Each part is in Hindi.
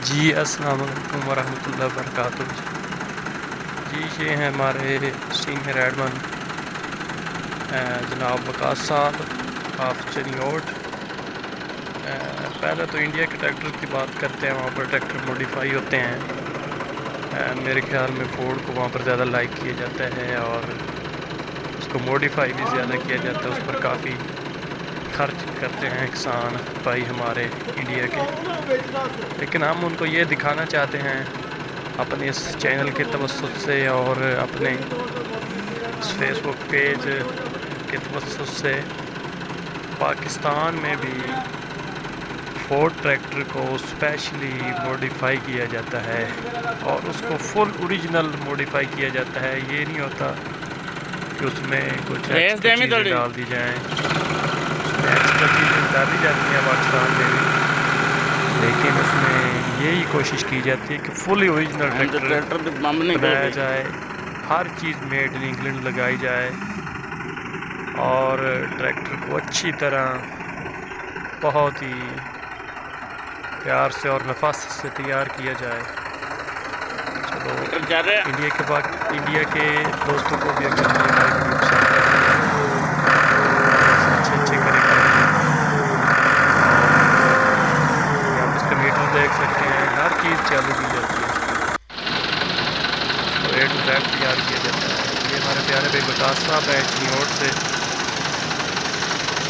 जी अस्सलाम वालेकुम वरहमतुल्लाहि वबरकातुहू। जी, ये हैं हमारे सीनियर एडमन जनाब वकास साहब हाफ़ चनियोट पहले तो इंडिया के ट्रैक्टर की बात करते हैं, वहाँ पर ट्रैक्टर मॉडिफाई होते हैं। मेरे ख्याल में फोर्ड को वहाँ पर ज़्यादा लाइक किया जाता है और उसको मॉडिफाई भी ज़्यादा किया जाता है, उस पर काफ़ी खर्च करते हैं किसान भाई हमारे इंडिया के। लेकिन हम उनको ये दिखाना चाहते हैं अपने इस चैनल के तवसत से और अपने फेसबुक पेज के तवसत से पाकिस्तान में भी फोर्ड ट्रैक्टर को स्पेशली मॉडिफाई किया जाता है और उसको फुल ओरिजिनल मॉडिफाई किया जाता है। ये नहीं होता कि उसमें कुछ डाल दी जाए। एक्स्ट्रा चीज़ें डाली जाती हैं पाकिस्तान में भी। लेकिन उसमें यही कोशिश की जाती है कि फुली ओरिजिनल ट्रैक्टर बनाया जाए हर चीज़ मेड इन इंग्लैंड लगाई जाए और ट्रैक्टर को अच्छी तरह बहुत ही प्यार से और नफासत से तैयार किया जाए। चलो इंडिया के बाद इंडिया के दोस्तों को भी अगर अच्छे अच्छे करें देख सकते हैं, हर चीज़ चालू की जाती है। तो ए टू जेड तैयार किया जाता है। ये हमारे प्यारे भाई विकास साहब हैं चिनौट से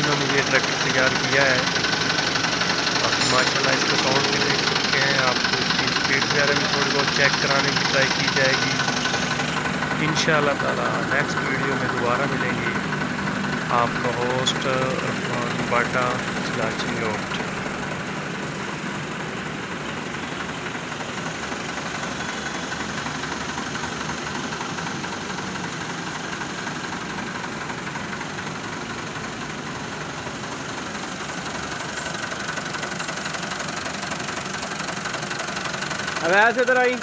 इन्होंने ये ट्रैक्टर तैयार किया है। बाकी माशाल्लाह इसको साउंड भी देख सकते हैं। आपको इसकी स्पीड वगैरह भी थोड़ी बहुत चेक कराने की ट्राई की जाएगी। इन ताला नेक्स्ट वीडियो में दोबारा मिलेंगे। आपका होस्ट बाटा, जिला चिन्होट अब ऐसे तरह ही